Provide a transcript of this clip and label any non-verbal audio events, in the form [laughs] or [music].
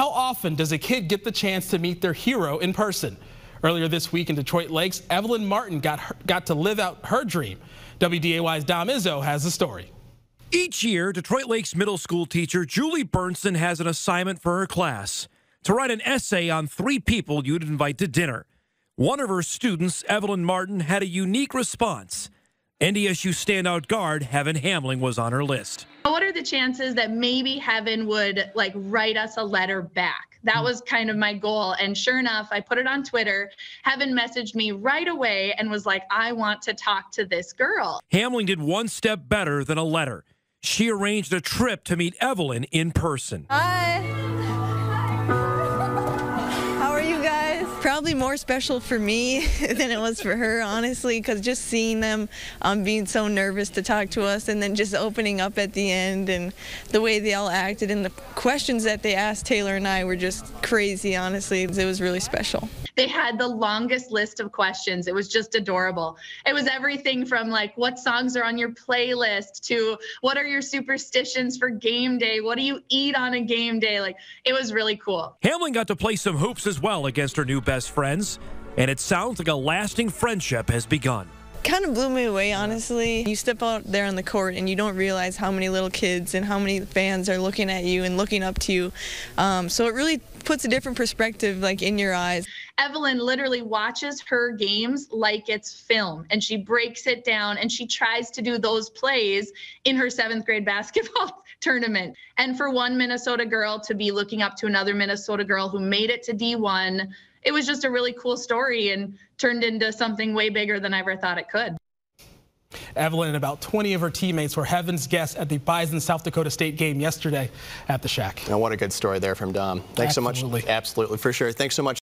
How often does a kid get the chance to meet their hero in person? Earlier this week in Detroit Lakes, Evelyn Martin got, her, got to live out her dream. WDAY's Dom Izzo has the story. Each year, Detroit Lakes middle school teacher Julie Berntson has an assignment for her class to write an essay on three people you'd invite to dinner. One of her students, Evelyn Martin, had a unique response. NDSU standout guard Heaven Hamling was on her list. What are the chances that maybe Heaven would like write us a letter back? That hmm. was kind of my goal. And sure enough, I put it on Twitter. Heaven messaged me right away and was like, I want to talk to this girl. Hamling did one step better than a letter. She arranged a trip to meet Evelyn in person. Hi. Probably more special for me [laughs] than it was for her, honestly, because just seeing them um, being so nervous to talk to us and then just opening up at the end and the way they all acted and the questions that they asked Taylor and I were just crazy, honestly. It was really special. They had the longest list of questions. It was just adorable. It was everything from like what songs are on your playlist to what are your superstitions for game day? What do you eat on a game day? Like it was really cool. Hamling got to play some hoops as well against her new best friends, and it sounds like a lasting friendship has begun kind of blew me away, honestly. You step out there on the court and you don't realize how many little kids and how many fans are looking at you and looking up to you. Um, so it really puts a different perspective like in your eyes. Evelyn literally watches her games like it's film and she breaks it down and she tries to do those plays in her seventh grade [laughs] basketball tournament. And for one Minnesota girl to be looking up to another Minnesota girl who made it to D1 it was just a really cool story and turned into something way bigger than I ever thought it could. Evelyn and about 20 of her teammates were Heaven's guests at the Bison South Dakota State game yesterday at the SHAC. And what a good story there from Dom. Thanks Absolutely. so much. Absolutely, for sure. Thanks so much.